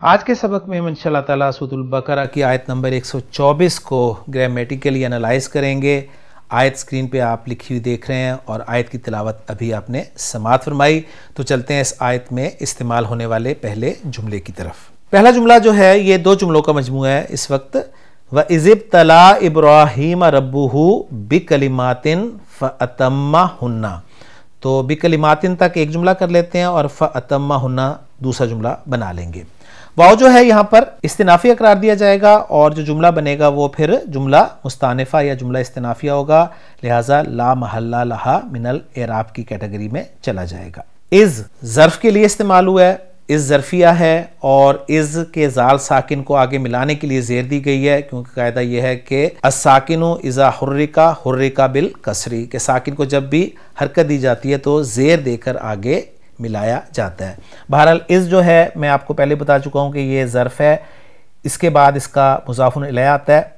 आज के सबक में हम इंशाल्लाह ताला सूरह बकरा की आयत नंबर 124 को ग्रामेटिकली एनालाइज करेंगे। आयत स्क्रीन पे आप लिखी हुई देख रहे हैं और आयत की तिलावत अभी आपने समात फरमाई। तो चलते हैं इस आयत में इस्तेमाल होने वाले पहले जुमले की तरफ़। पहला जुमला जो है, ये दो जुमलों का मजमू है इस वक्त। व इज़िब तला इब्राहिम रब्बू बिकलिमातिन फ़तम्मा हन्ना तो बिकलिमातिन तक एक जुमला कर लेते हैं और फ़तम्मा हन्ना दूसरा जुमला बना लेंगे। वाओ जो है यहाँ पर इस्तनाफिया करार दिया जाएगा और जो जुमला बनेगा वो फिर जुमला मुस्तानफ़ा या जुमला इस्तनाफिया होगा। लिहाजा ला महल्ला लहा मिनल एराब की कैटेगरी में चला जाएगा। इज़ ज़र्फ के लिए इस्तेमाल हुआ है इस ज़रफ़िया है और इज़ के जाल साकिन को आगे मिलाने के लिए जेर दी गई है, क्योंकि कायदा यह है कि असाकिन इज़ा हुर्रिका हुर्रिका बिल कसरी, के साकिन को जब भी हरकत दी जाती है तो जेर देकर आगे मिलाया जाता है। बहरहाल, इस जो है, मैं आपको पहले बता चुका हूँ कि ये ज़र्फ़ है। इसके बाद इसका मुजाफन आता है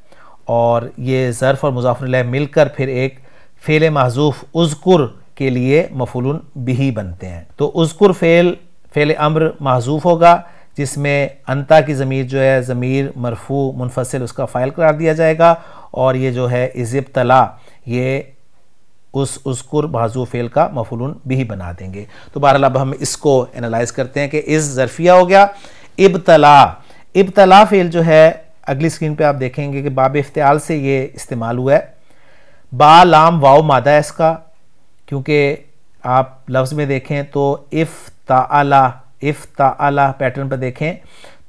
और ये ज़र्फ़ और मुजाफन मिलकर फिर एक फ़ेल महजूफ उज़कुर के लिए मफूल बिही बनते हैं। तो उज़कुर फ़ेल फ़ेल अम्र महजूफ होगा, जिसमें अंता की ज़मीर जो है, ज़मीर मरफू, मुनफसल, उसका फ़ाइल करार दिया जाएगा और ये जो है इज़िब तला ये उस उसकुर बाजू फेल का मफूल भी बना देंगे। तो बहरहाल अब हम इसको एनालाइज करते हैं कि इस ज़रफ़िया हो गया। इबतला इबतला फेल जो है, अगली स्क्रीन पे आप देखेंगे कि बाब इफ्तियाल से ये इस्तेमाल हुआ है। बा, लाम वाओ मादा इसका। क्योंकि आप लफ्ज़ में देखें तो इफ़ ताला इफ़ ताला पैटर्न पर देखें।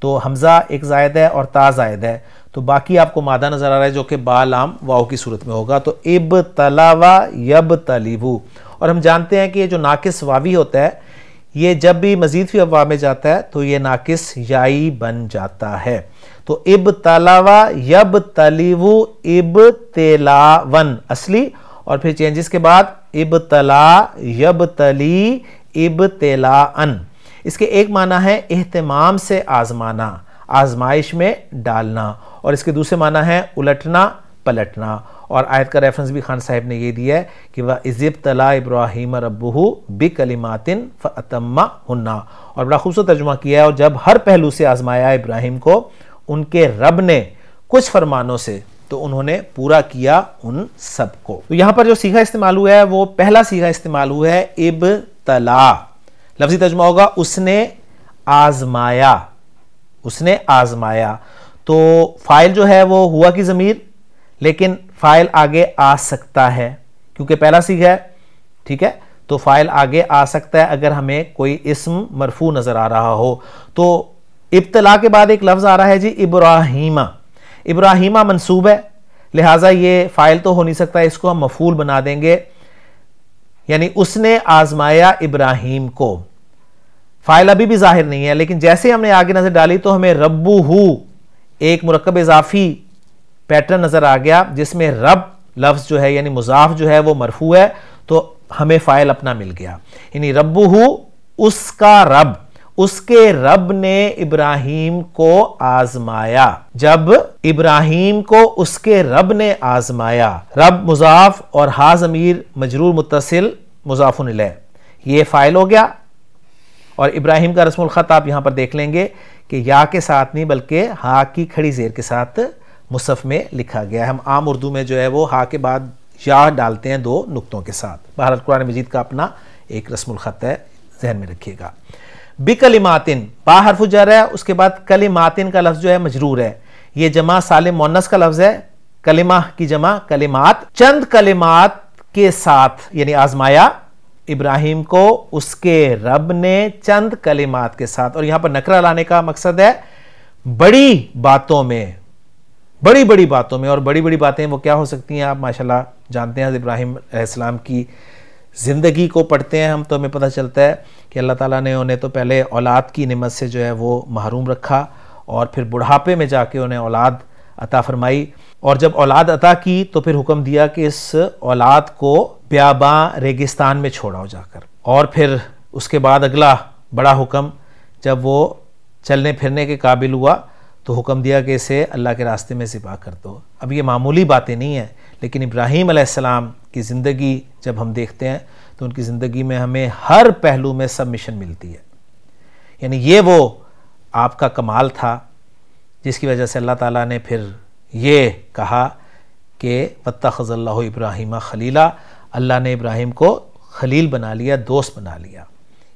तो हमज़ा एक जायद है और ता जायद है। तो बाकी आपको मादा नज़र आ रहा है जो कि बालाम वाओ की सूरत में होगा। तो इब तलावा यब तलीबू और हम जानते हैं कि ये जो नाकिस वावी होता है, ये जब भी मजीद फ़ी अफवाह में जाता है तो ये नाकिस याई बन जाता है। तो इब तलावा यब तलीवु इब तेलावन असली, और फिर चेंजेस के बाद इब तला यब तली इब तेलाअन इसके एक माना है एहतमाम से आजमाना, आजमाइश में डालना, और इसके दूसरे माना है उलटना, पलटना। और आयत का रेफरेंस भी खान साहब ने ये दिया है कि वह इज़िब तला इब्राहिम रबू बि कलिमातिन फ़तम्मा हन्ना। और बड़ा खूबसूरत तर्जुमा किया है, और जब हर पहलू से आजमाया इब्राहिम को, उनके रब ने कुछ फरमानों से तो उन्होंने पूरा किया उन सबको तो यहाँ पर जो सीखा इस्तेमाल हुआ है, वो पहला सीखा इस्तेमाल हुआ है इब तला लफ्जी तर्जमा होगा, उसने आजमाया उसने आजमाया। तो फ़ाइल जो है वो हुआ की ज़मीर, लेकिन फ़ाइल आगे आ सकता है, क्योंकि पहला सीख है, ठीक है? तो फ़ाइल आगे आ सकता है अगर हमें कोई इसम मरफू नज़र आ रहा हो। तो इब्तला के बाद एक लफ्ज़ आ रहा है जी, इब्राहिमा। इब्राहिमा मंसूब है, लिहाजा ये फ़ाइल तो हो नहीं सकता, इसको हम मफूल बना देंगे। यानी उसने आजमाया इब्राहिम को। फ़ाइल अभी भी ज़ाहिर नहीं है, लेकिन जैसे हमने आगे नज़र डाली तो हमें रब्बू हु, एक मरकब इजाफी पैटर्न नज़र आ गया, जिसमें रब लफ्ज जो है, यानी मुजाफ जो है, वो मरफू है तो हमें फ़ाइल अपना मिल गया। यानी रब्बू हु, उसका रब। उसके रब ने इब्राहिम को आजमाया। जब इब्राहिम को उसके रब ने आजमाया, रब मुजाफ और हा जमीर मजरूर मुतसिल मुजाफुन ये फ़ाइल हो गया और इब्राहिम का रस्मुल ख़त आप यहाँ पर देख लेंगे कि या के साथ नहीं बल्कि हा की खड़ी जेर के साथ मुसफ़ में लिखा गया है। हम आम उर्दू में जो है वो हा के बाद या डालते हैं दो नुक्तों के साथ। भारत कुरान मजीद का अपना एक रस्मुल ख़त है, जहन में रखिएगा। बिकलिमातिन बा जर है, उसके बाद कलिमातिन का लफ्ज़ जो है मजरूर है। ये जमा सालिम मोनस का लफ्ज़ है। कलिमा की जमा, कलिमात। चंद कलिमात के साथ, यानी आजमाया, इब्राहिम को उसके रब ने चंद कलिमात के साथ। और यहाँ पर नकरा लाने का मकसद है, बड़ी बातों में, बड़ी बड़ी बातों में। और बड़ी बड़ी बातें वो क्या हो सकती हैं, आप माशाल्लाह जानते हैं इब्राहिम इस्लाम की ज़िंदगी को पढ़ते हैं हम तो हमें पता चलता है कि अल्लाह ताला ने उन्हें तो पहले औलाद की नमत से जो है वो महरूम रखा और फिर बुढ़ापे में जाके उन्हें औलाद अता फरमाई। और जब औलाद अता की तो फिर हुक्म दिया कि इस औलाद को ब्याबा रेगिस्तान में छोड़ाओ जाकर। और फिर उसके बाद अगला बड़ा हुक्म, जब वो चलने फिरने के काबिल हुआ तो हुक्म दिया कि इसे अल्लाह के रास्ते में ज़िबा कर दो। अब ये मामूली बातें नहीं हैं, लेकिन इब्राहीम अलैहिस्सलाम की ज़िंदगी जब हम देखते हैं तो उनकी ज़िंदगी में हमें हर पहलू में सब मिशन मिलती है। यानी ये वो आपका कमाल था, जिसकी वजह से अल्लाह ताला ने फिर ये कहा कि वत्ता खज़ल्ला इब्राहिम खलीला, अल्लाह ने इब्राहिम को खलील बना लिया, दोस्त बना लिया।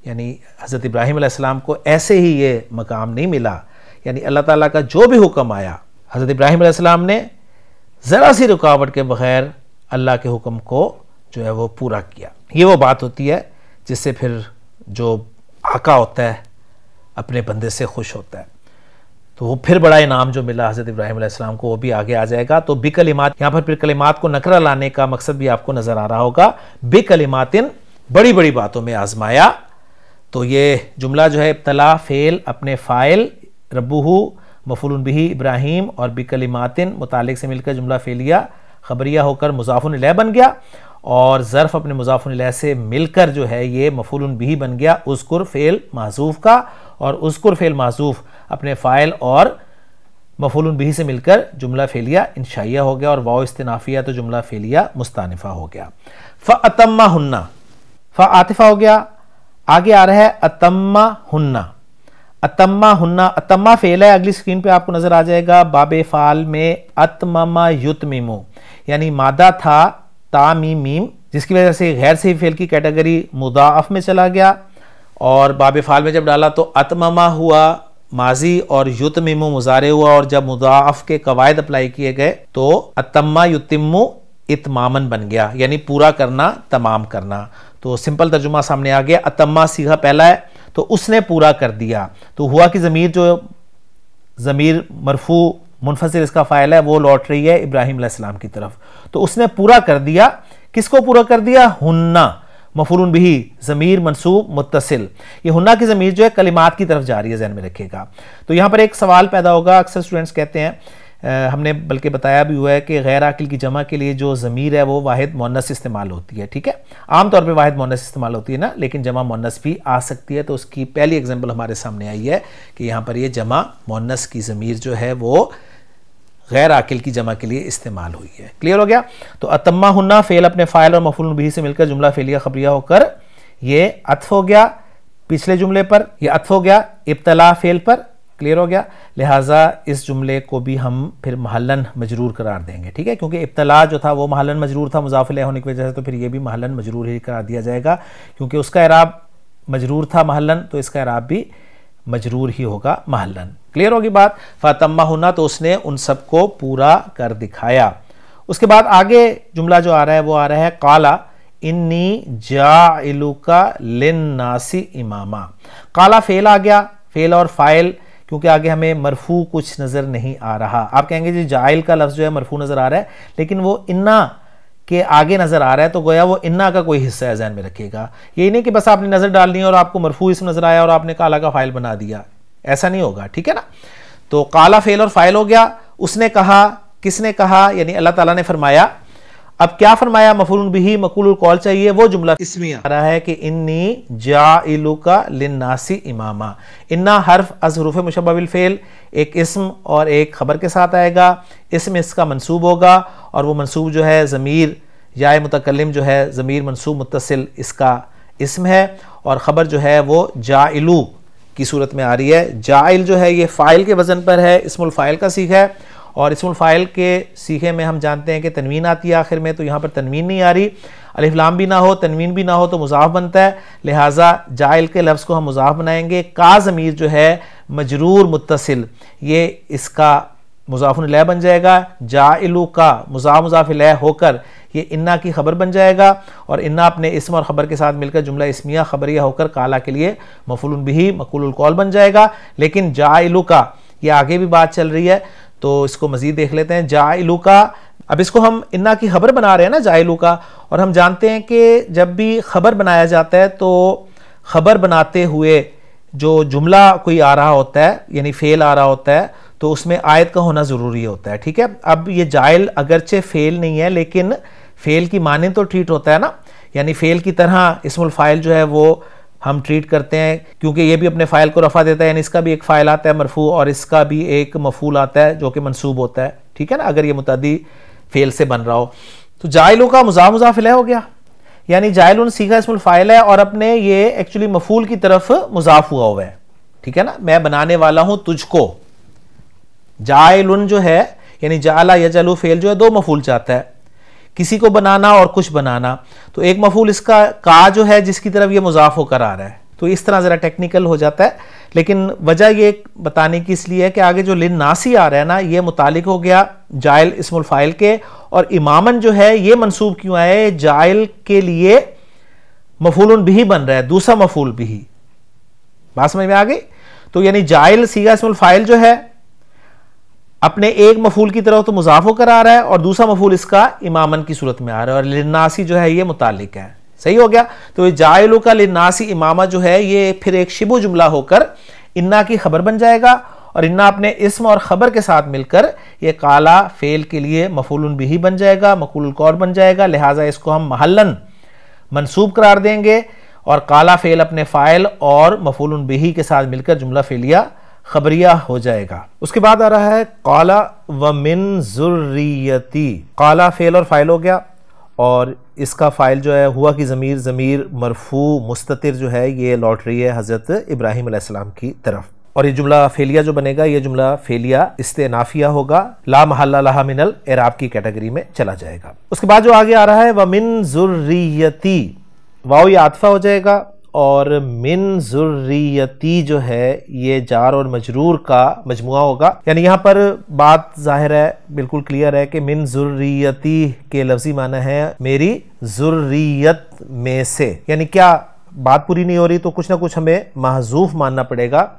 यानी हज़रत इब्राहिम अलैहिस्सलाम को ऐसे ही ये मकाम नहीं मिला। यानी अल्लाह ताला का जो भी हुक्म आया, हज़रत इब्राहिम अलैहिस्सलाम ने ज़रा सी रुकावट के बगैर अल्लाह के हुक्म को जो है वो पूरा किया। ये वो बात होती है जिससे फिर जो आका होता है, अपने बंदे से खुश होता है। तो वो फिर बड़ा इनाम जो मिला हज़रत इब्राहिम को, वो भी आगे आ जाएगा। तो बे कलिमात यहाँ पर फिर कलिमात को नकरा लाने का मकसद भी आपको नज़र आ रहा होगा। बे कलिमातिन बड़ी बड़ी बातों में आजमाया। तो ये जुमला जो है, इब्तला, फ़ेल, अपने फ़ाइल रबूहू मफूल बिही, इब्राहिम और बिकलिमातिन मुतालिक से मिलकर जुमला फ़ेलिया। खबरिया होकर मुजाफ़ुल बन गया और ज़र्फ़ अपने मुजाफ़ुल से मिलकर जो है ये मफूल बिही बन गया उसकुर फ़ेल माजूफ़ का और उसकुर फ़ेल माजूफ़ अपने फ़ाइल और मफूल बिही से मिलकर जुमला फ़ेलिया इंशाइया हो गया और वाओ इस्तनाफ़िया तो जुमला फ़ेलिया मुस्तानफ़ा हो गया। फ़तम्मा हन्ना फ़ आतिफ़ा हो गया। आगे आ रहा है अतम्मा हुन्ना अतम्मा हुन्ना अतम्मा फेल है, अगली स्क्रीन पे आपको नज़र आ जाएगा बाबे फाल में अतममा युतमिमो यानी मादा था तामी मीम, जिसकी वजह से गैर सही फेल की कैटेगरी मुदाफ में चला गया। और बाबे फाल में जब डाला तो अतममा हुआ, माजी और युतमिमो मुजारे हुआ, और जब मुदाफ के कवायद अप्लाई किए गए तो अतम्मा युतिमो इतमामन बन गया। यानी पूरा करना, तमाम करना। तो सिंपल तर्जुमा सामने आ गया। अतम्मा सीखा पहला है तो उसने पूरा कर दिया। तो हुआ कि ज़मीर जो, ज़मीर मरफू मुनफसर इसका फ़ाइल है वो लौट रही है इब्राहिम की तरफ़। तो उसने पूरा कर दिया। किसको पूरा कर दिया? हुन्ना। मफूल भी ज़मीर मनसूब मुतसिल ये हुन्ना की ज़मीर जो है कलिमात की तरफ़ जा रही है जहन में रखेगा। तो यहाँ पर एक सवाल पैदा होगा। अक्सर स्टूडेंट्स कहते हैं आ, हमने बल्कि बताया भी हुआ है कि गैर अकिल की जमा के लिए जो ज़मीर है वो वाहिद मोनस इस्तेमाल होती है ठीक है? आमतौर पर वाहिद मोनस इस्तेमाल होती है ना लेकिन जमा मोनस भी आ सकती है। तो उसकी पहली एग्ज़ाम्पल हमारे सामने आई है कि यहाँ पर ये जमा मोनस की ज़मीर जो है वो गैर आकिल की जमा के लिए इस्तेमाल हुई है। क्लियर हो गया? तो अतम्मा हन्ना फ़ेल अपने फ़ाइल और मफूल भी से मिलकर जुमला फेलिया खबरिया होकर ये अतफ हो गया पिछले जुमले पर यह अतफ हो गया इब्तला फेल पर। क्लियर हो गया? लिहाजा इस जुमले को भी हम फिर महलन मजरूर करार देंगे, ठीक है? क्योंकि इब्तला जो था वो महलन मजरूर था, मुजाफिल होने की वजह से तो फिर ये भी महलन मजरूर ही करार दिया जाएगा, क्योंकि उसका इराब मजरूर था महलन तो इसका इराब भी मजरूर ही होगा महलन क्लियर होगी बात? फ़ातम्मा होना तो उसने उन सबको पूरा कर दिखाया। उसके बाद आगे जुमला जो आ रहा है, वो आ रहा है, काला, इन्नी जा लिन नासी इमामा। काला फेल आ गया, फेल और फ़ाइल, क्योंकि आगे हमें मरफू कुछ नज़र नहीं आ रहा। आप कहेंगे जी, जाइल का लफ्ज़ जो है मरफू नज़र आ रहा है, लेकिन वो इन्ना के आगे नज़र आ रहा है तो गोया वो इन्ना का कोई हिस्सा है जहन में रखिएगा। ये नहीं कि बस आपने नज़र डालनी है और आपको मरफू इसमें नज़र आया और आपने काला का फ़ाइल बना दिया। ऐसा नहीं होगा ठीक है ना? तो काला फेल और फ़ाइल हो गया। उसने कहा किसने कहा? यानी अल्लाह ताला ने फरमाया अब क्या फरमाया? मफूल भी मकूल कॉल चाहिए वो जुमला इसमें आ रहा है कि इन्नी जाइलुका लिन्नासी इमामा। इन्ना हर्फ अजरूफ मुशबिल फेल एक इसम और एक खबर के साथ आएगा। इसम इसका मनसूब होगा और वो मनसूब जो है ज़मीर या मुतकलम जो है ज़मीर मनसूब मुतसिल इसका इसम है और ख़बर जो है वो जाइलू की सूरत में आ रही है। जाइल जो है, ये फ़ाइल के वज़न पर है, इसमुल फ़ाइल का सीख है। और इसमुल फ़ाइल के सीखे में हम जानते हैं कि तनवीन आती है आखिर में तो यहाँ पर तनवीन नहीं आ रही। अलिफ्लाम भी ना हो, तनवीन भी ना हो तो मुजाफ बनता है। लिहाजा जाइल के लफ्ज़ को हम मुजाफ बनाएँगे। का ज़मीर जो है, मजरूर मुतसिल ये इसका मुजाफिल बन जाएगा। जाइलू का मुजाफ मुजाफिल होकर ये इन्ना की खबर बन जाएगा और इन्ना अपने इसम और ख़बर के साथ मिलकर जुमला इसमिया खबरिया होकर काला के लिए मफूल बिही मकूल कौल बन जाएगा। लेकिन जाइलू का, ये आगे भी बात चल रही है तो इसको मजीद देख लेते हैं। जाइलू का, अब इसको हम इन्ना की खबर बना रहे हैं ना, जाइलू का, और हम जानते हैं कि जब भी खबर बनाया जाता है तो खबर बनाते हुए जो जुमला कोई आ रहा होता है, यानी फेल आ रहा होता है तो उसमें आयत का होना ज़रूरी होता है, ठीक है? अब ये जायल अगरचे फेल नहीं है, लेकिन फेल की माने तो ट्रीट होता है ना? यानी फेल की तरह इसमुल फ़ाइल जो है वो हम ट्रीट करते हैं, क्योंकि ये भी अपने फ़ाइल को रफा देता है, यानी इसका भी एक फ़ाइल आता है मरफू, और इसका भी एक मफूल आता है जो कि मनसूब होता है। ठीक है ना? अगर ये मुतदी फेल से बन रहा हो। तो जायलों का मुजा मुजाफिल हो गया। यानी जायल सीखा इसमुल फ़ाइल है और अपने ये एक्चुअली मफूल की तरफ़ मुजाफ हुआ हुआ है। ठीक है ना? मैं बनाने वाला हूँ तुझको। जायलुन जो है, यानी जाला यजलू, फेल जो है, दो मफूल चाहता है। किसी को बनाना और कुछ बनाना। तो एक मफूल इसका का जो है, जिसकी तरफ़ ये मुजाफ होकर आ रहा है। तो इस तरह ज़रा टेक्निकल हो जाता है। लेकिन वजह ये बताने की इसलिए है कि आगे जो लिन नासी आ रहा है ना, ये मुतालिक हो गया जायल इसमुल फ़ाइल के। और इमामन जो है, ये मनसूब क्यों आए जायल के लिए मफूल भी बन रहा है, दूसरा मफूल भी। बात समझ में आ गई? तो यानी जायल सीगा इसमुल फ़ाइल जो है अपने एक मफूल की तरफ़ तो मुजाफ होकर आ रहा है और दूसरा मफूल इसका इमामन की सूरत में आ रहा है और लिन्नासी जो है ये मुतालिक है। सही हो गया? तो ये जायलू का लिन्नासी इमामा जो है ये फिर एक शिबो जुमला होकर इन्ना की खबर बन जाएगा और इन्ना अपने इसम और ख़बर के साथ मिलकर ये काला फेल के लिए मफूल भी बन जाएगा, मकूल कौर बन जाएगा, लिहाजा इसको हम महलन मनसूब करार देंगे और काला फेल अपने फ़ाइल और मफूल बिही के साथ मिलकर जुमला फेलिया खबरिया हो जाएगा। उसके बाद आ रहा है, काला व मिन जुर्रियती। काला फेल और फ़ाइल हो गया और इसका फ़ाइल जो है, हुआ की ज़मीर ज़मीर मरफू मुस्तिर जो है, ये लौट रही है हज़रत इब्राहिम सलाम की तरफ़। और ये जुमला फेलिया जो बनेगा, ये जुमला फेलिया इस्तेनाफिया होगा। ला महल्ला मिनल एराब की कैटेगरी में चला जाएगा। उसके बाद जो आगे आ रहा है वह मिन जुर्रियती। वाओ, ये आतफा हो जाएगा। और मिन जुर्रियती जो है, ये जार और मजरूर का मजमु होगा। यानी यहाँ पर बात ज़ाहिर है, बिल्कुल क्लियर है कि मिन जुर्रियती के लफ्जी माना है मेरी जुर्रियत में से। यानी क्या बात पूरी नहीं हो रही तो कुछ ना कुछ हमें महजूफ मानना पड़ेगा।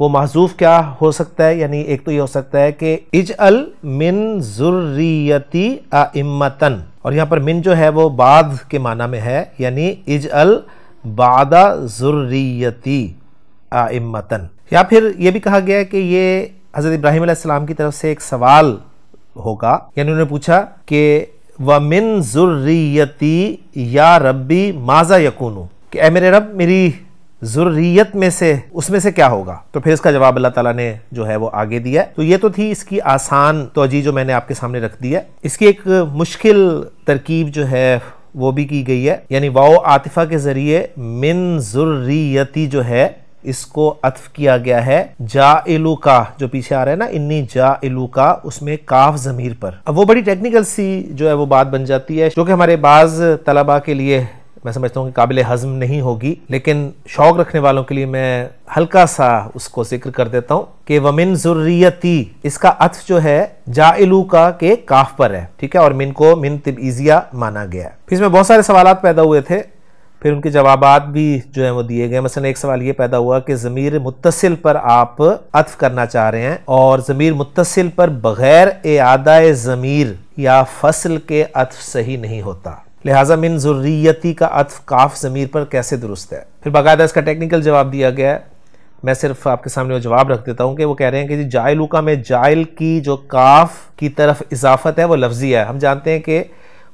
वो महजूफ क्या हो सकता है? यानी एक तो ये हो सकता है कि इज़ अल मिन जुर्रियती अमतन और यहाँ पर मिन जो है वो बाद के माना में है, यानी इज़ अल बादा ज़ुर्रियती आमतन या फिर ये भी कहा गया है कि ये हज़रत इब्राहिम की तरफ़ से एक सवाल होगा। यानी उन्होंने पूछा कि व मिन ज़ुर्रियती या रब्बी माजा यकूनू? कि ए मेरे रब, मेरी ज़ुर्रियत में से, उसमें से क्या होगा? तो फिर इसका जवाब अल्लाह ताला ने जो है वो आगे दिया तो ये तो थी इसकी आसान तोजी जो मैंने आपके सामने रख दी है। इसकी एक मुश्किल तरकीब जो है वो भी की गई है। यानी वाओ आतिफा के ज़रिए मिन जुर्रियती जो है, इसको अतफ किया गया है। जा इलू का जो पीछे आ रहा है ना, इन्नी जा इलू का, उसमें काफ जमीर पर। अब वो बड़ी टेक्निकल सी जो है, वो बात बन जाती है, जो कि हमारे बाज तलबा के लिए मैं समझता हूँ कि काबिल हज़म नहीं होगी, लेकिन शौक रखने वालों के लिए मैं हल्का सा उसको ज़िक्र कर देता हूँ कि वमिन जुर्रियती, इसका अर्थ जो है, जाइलू का के काफ पर है, ठीक है? और मिन को मिन तिबीजिया माना गया फिर इसमें बहुत सारे सवाल पैदा हुए थे, फिर उनके जवाब भी जो है वो दिए गए। मसलन एक सवाल ये पैदा हुआ कि ज़मीर मुतसिल पर आप अतफ करना चाह रहे हैं, और ज़मीर मुतसिल पर बग़ैर एदा ज़मीर या फ़सल के अतफ सही नहीं होता। लिहाजा मिन ज़ुर्रियती का अतफ काफ ज़मीर पर कैसे दुरुस्त है? फिर बाकायदा इसका टेक्निकल जवाब दिया गया है। मैं सिर्फ़ आपके सामने वो जवाब रख देता हूँ कि वो कह रहे हैं कि जी जायलुका में जायल की जो काफ की तरफ़ इजाफत है, वो लफ्जी है। हम जानते हैं कि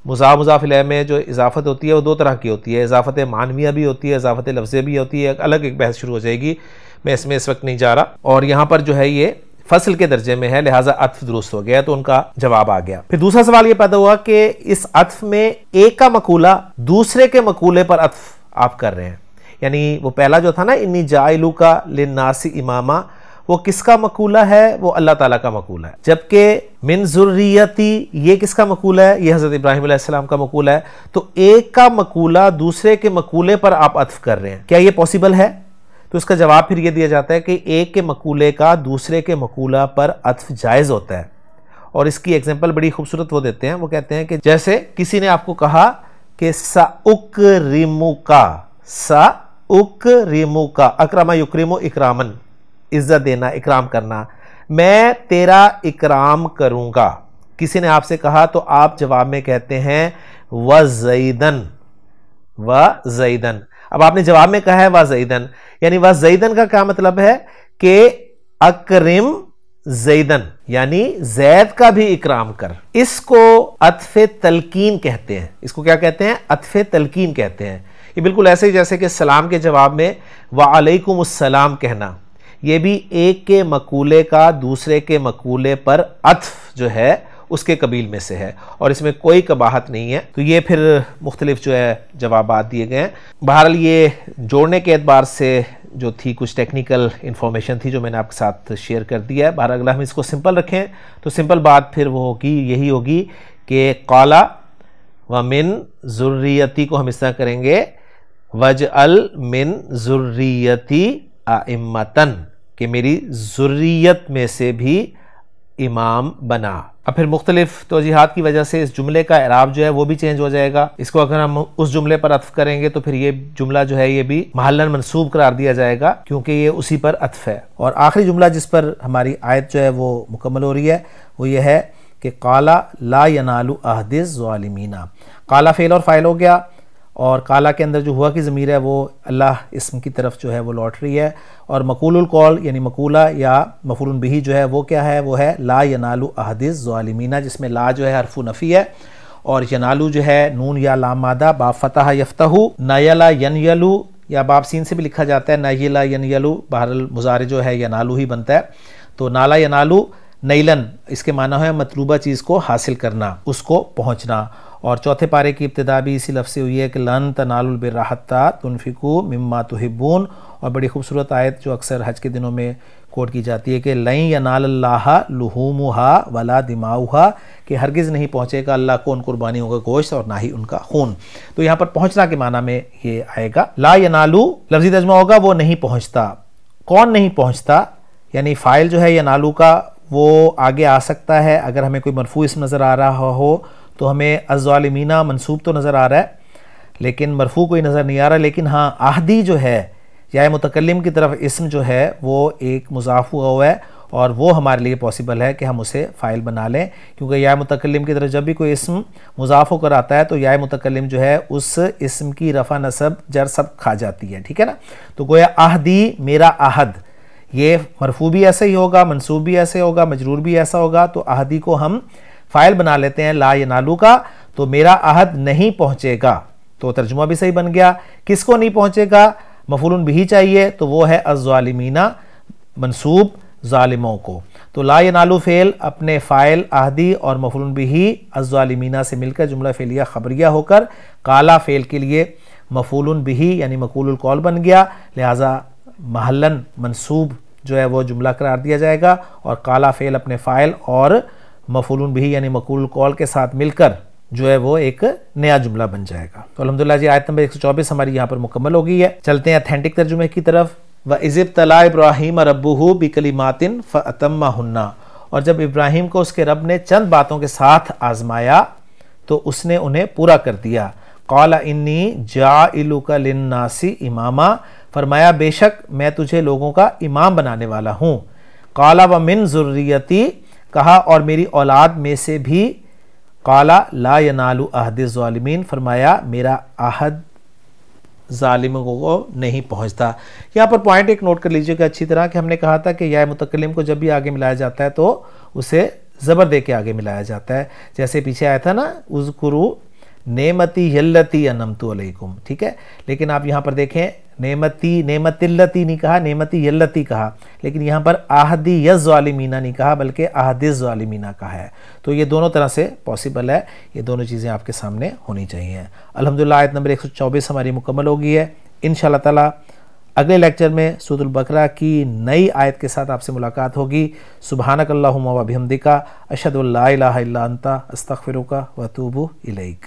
मुजा मुजाफिल में जो इजाफत होती है, वो दो तरह की होती है। इजाफत मानविया भी होती है, इजाफत लफ्ज़ भी होती है। अलग एक बहस शुरू हो जाएगी। मैं इसमें इस वक्त नहीं जा रहा। और यहाँ पर जो है ये फ़सल के दर्जे में है, लिहाजा अतफ दुरुस्त हो गया तो उनका जवाब आ गया। फिर दूसरा सवाल यह पैदा हुआ कि इस अतफ में एक का मकूला दूसरे के मकूले पर अतफ आप कर रहे हैं। यानी वो पहला जो था ना, इन्नी जायलू का लिनासी इमामा, वो किसका मकूला है? वो अल्लाह ताला का मकूला है। जबकि मिन जुर्रियती, ये किसका मकूला है? ये हज़रत इब्राहिम का मकूला है। तो एक का मकूला दूसरे के मकूले पर आप अतफ कर रहे हैं। क्या ये पॉसिबल है? तो इसका जवाब फिर ये दिया जाता है कि एक के मकूले का दूसरे के मकूला पर अतफ जायज़ होता है। और इसकी एग्ज़ाम्पल बड़ी खूबसूरत वो देते हैं। वो कहते हैं कि जैसे किसी ने आपको कहा कि सा उक रिमू का सा उक रिमू का अक्रमा युक्रिमो इकरामन, इज़्ज़त देना, इकराम करना, मैं तेरा इकराम करूँगा। किसी ने आपसे कहा तो आप जवाब में कहते हैं व जईदन व जईदन अब आपने जवाब में कहा है व जईदन यानी व जईदन का क्या मतलब है कि अकरिम जैदन, यानी जैद का भी इकराम कर। इसको अतफे तलकीन कहते हैं। इसको क्या कहते हैं? अतफे तलकीन कहते हैं। ये बिल्कुल ऐसे ही जैसे कि सलाम के जवाब में वालेकुम सलाम कहना। ये भी एक के मकूले का, दूसरे के मकूले पर अतफ जो है उसके कबील में से है और इसमें कोई कबाहत नहीं है। तो ये फिर मुख्तलिफ़ जो है जवाब दिए गए हैं। बहरहाल ये जोड़ने के एतबार से जो थी, कुछ टेक्निकल इन्फॉर्मेशन थी जो मैंने आपके साथ शेयर कर दिया है। बहर अगला हम इसको सिंपल रखें। तो सिंपल बात फिर वो होगी, यही होगी कि काला व मिन ज़ुर्रियती को हम इस तरह करेंगे। वज अल मिन ज़ुर्रियती आइम्मतन, कि मेरी ज़ुर्रियत में से भी इमाम बना। अब फिर मुख्तलिफ़ तोजीहत की वजह से इस जुमले का एराब जो है वो भी चेंज हो जाएगा। इसको अगर हम उस जुमले पर अतफ करेंगे तो फिर ये जुमला जो है ये भी महलन मनसूब करार दिया जाएगा, क्योंकि ये उसी पर अतफ है। और आखिरी जुमला जिस पर हमारी आयत जो है वो मुकम्मल हो रही है, वो ये है कि काला ला यनालू अहदिस ज़ालिमीना। काला फेल और फ़ाइल हो गया और काला के अंदर जो हुआ की ज़मीर है, वो अल्लाह इसम की तरफ़ जो है, वो लौट रही है। और मकूल कौल, यानी मकूला या मफूल बही जो है, वो क्या है? वो है ला यनालू अहदिस ज़ालिमीना, जिसमें ला जो है हरफू नफ़ी है। और यनालू जो है नून या लाम मादा बाब फ़तः यफ्तहू, नयला यनयलू, या बाब सीन से भी लिखा जाता है, नयला यनयलू बहरल मुजारे जो है यनालू ही बनता है। तो नाला यनालू नईलन इसके माना है मतलूबा चीज़ को हासिल करना, उसको पहुँचना। और चौथे पारे की इब्तदा भी इसी लफ्ज़ से हुई है कि लन तनालबिरहत्ता तुनफिकू मम्मा तुहिबून और बड़ी खूबसूरत आयत जो अक्सर हज के दिनों में कोट की जाती है कि लई यनाल्लाह लुहूमुहा वला दिमाउहा, कि हरगिज़ नहीं पहुँचेगा, अल्लाह को उन कुर्बानियों का गोश्त और ना ही उनका खून। तो यहाँ पर पहुँचना के माना में ये आएगा, ला यनालू, लफ्जी तजमा होगा, वो नहीं पहुँचता। कौन नहीं पहुँचता? यानी फ़ाइल जो है यनालू का वो आगे आ सकता है। अगर हमें कोई मरफू इसम नज़र आ रहा हो तो हमें अज़ालमीना मनसूब तो नज़र आ रहा है, लेकिन मरफू कोई नज़र नहीं आ रहा। लेकिन हाँ आहदी जो है, या मुतकलम की तरफ़ इसम जो है, वो एक मुजाफ हुआ है और वो हमारे लिए पॉसिबल है कि हम उसे फ़ाइल बना लें। क्योंकि या मुतकलम की तरफ़ जब भी कोई इसम मुजाफ होकर आता है तो या मुतकलम जो है, उस इसम की रफ़ा नसब जर सब खा जाती है, ठीक है ना? तो गोया आहदी मेरा आहद। ये मरफू भी ऐसा ही होगा मनसूब भी ऐसे होगा, मजरूर भी ऐसा होगा तो अहदी को हम फ़ाइल बना लेते हैं ला नालू का तो मेरा अहद नहीं पहुंचेगा। तो तर्जुमा भी सही बन गया। किसको नहीं पहुंचेगा? मफूल भी चाहिए तो वो है अज़ालिमीना मनसूब ालिमों को। तो ला नालू फ़ेल, अपने फ़ाइल आहदी और मफूल भी अज़ालिमीना से मिलकर जुमला फ़ेलिया खबरिया होकर, काला फ़ेल के लिए मफूल भी यानी मकूल कौल बन गया। लिहाजा महलन मनसूब जो है वो जुमला करार दिया जाएगा और काला फ़ेल अपने फ़ाइल और मफूल भी यानी मकूल कौल के साथ मिलकर जो है वो एक नया जुमला बन जाएगा। तो अलहमदिल्ला जी, आयत नंबर 124 हमारी यहाँ पर मुकम्मल हो गई है। चलते हैं अथेंटिक तर्जुमे की तरफ़। व इज़िब तला इब्राहिम रबूहू बिकली मातिन फ़तम्मा हन्ना और जब इब्राहिम को उसके रब ने चंद बातों के साथ आजमाया तो उसने उन्हें पूरा कर दिया। कौला इन्नी जा इलुका लिन्नासी इमामा फरमाया, बेशक मैं तुझे लोगों का इमाम बनाने वाला हूँ। काला व मिन ज़ुर्रियती? कहा, और मेरी औलाद में से भी। काला, ला यनालू अहद ालिमीन फरमाया, मेरा आहद ालिमों को नहीं पहुँचता। यहाँ पर पॉइंट एक नोट कर लीजिएगा अच्छी तरह कि हमने कहा था कि या मुतकलम को जब भी आगे मिलाया जाता है तो उसे ज़बर दे के आगे मिलाया जाता है। जैसे पीछे आया था ना, उज़कुरु नेमती यल्लती अनमतु अलैकुम। ठीक है? लेकिन आप यहाँ पर देखें नेमती, नेमतिल्लती नहीं कहा, नेमती यल्लती कहा। लेकिन यहाँ पर आहदी यज़ालिमीना नहीं कहा, बल्कि आहदिज़ालिमीना कहा है। तो ये दोनों तरह से पॉसिबल है। ये दोनों चीज़ें आपके सामने होनी चाहिए। अल्हम्दुलिल्लाह, आयत नंबर 124 हमारी मुकम्मल हो गई है इन ताला, अगले लेक्चर में सूतुलबकरा की नई आयत के साथ आपसे मुलाकात होगी। सुबहानक अल्लाहुम्मा अशहदुल्ला अंता, अस्तगफिरुका वतूबु इलैक।